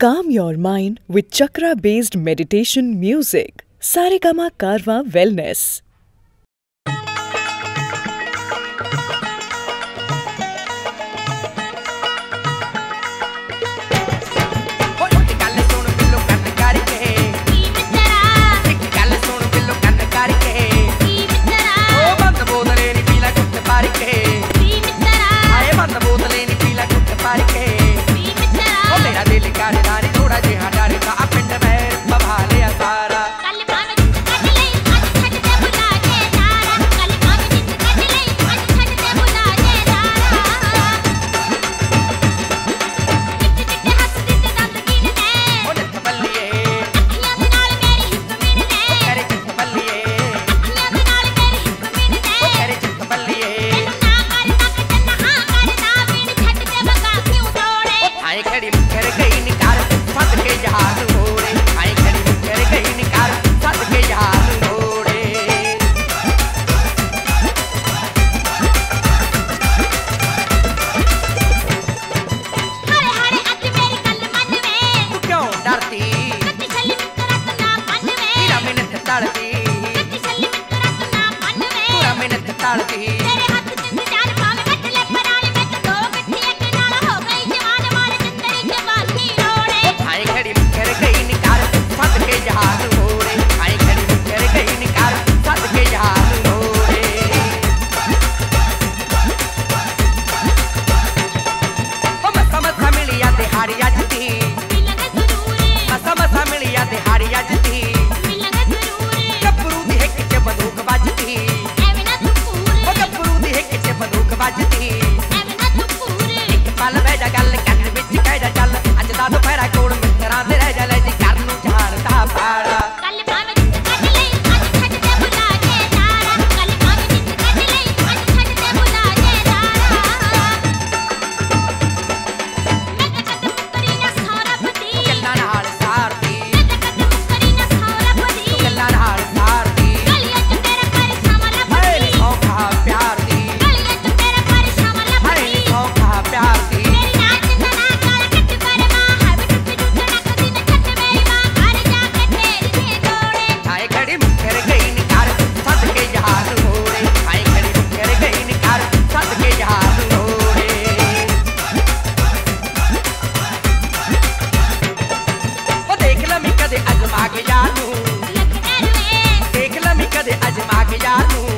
Calm your mind with chakra based meditation music सारे कामा कारवा वेलनेस आई खड़ी मुकर गई निकार फंस के जहाज़ घोड़े आई खड़ी मुकर गई निकार फंस के जहाज़ घोड़े हरे हरे अज मेरी गल मन में। तू क्यों डरती? तू तो ना मन में। मेरा मिनत तड़ती। तू तो ना मिनत तड़ती। से अजमा गया तू